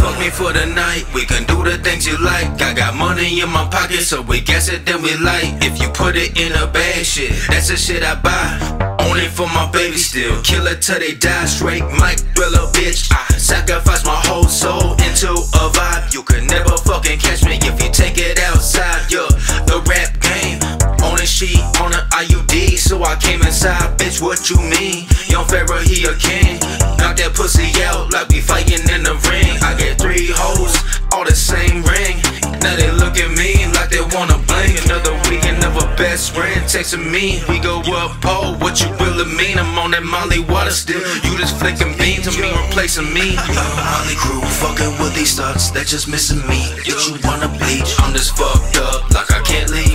for me for the night. We can do the things you like. I got money in my pocket, so we guess it, then we like. If you put it in a bag, shit, that's the shit I buy. Only for my baby still. Kill it till they die. Straight Mike Thriller, bitch. I sacrifice my whole soul I came inside. Bitch, what you mean? Young Pharaoh, he a king. Knock that pussy out like we fighting in the ring. I get three hoes, all the same ring. Now they look at me like they wanna blame. Another weekend of a best friend texting me. We go up, oh, what you really mean? I'm on that Molly water still. You just flicking beans to me, replacing me. Molly crew, fucking with these thugs that just missing me. What you wanna bleach? I'm just fucked up, like I can't leave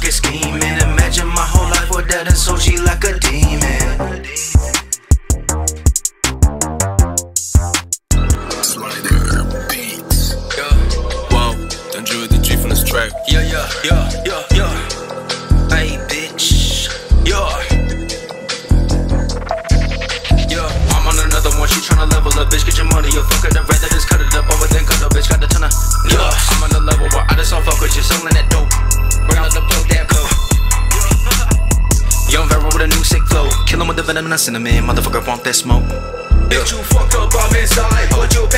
pocket scheming? Imagine my whole life with that and so she like a demon. Whoa, done drew the G from this track. Yeah, yeah, yeah, yeah, yeah. Hey, bitch. Yeah. Yeah, I'm on another one. She tryna level up, bitch. Get your money. You fucking flow. Kill him with the venom and the cinnamon. Motherfucker, want that smoke. Bitch, you fucked up, inside. Hold your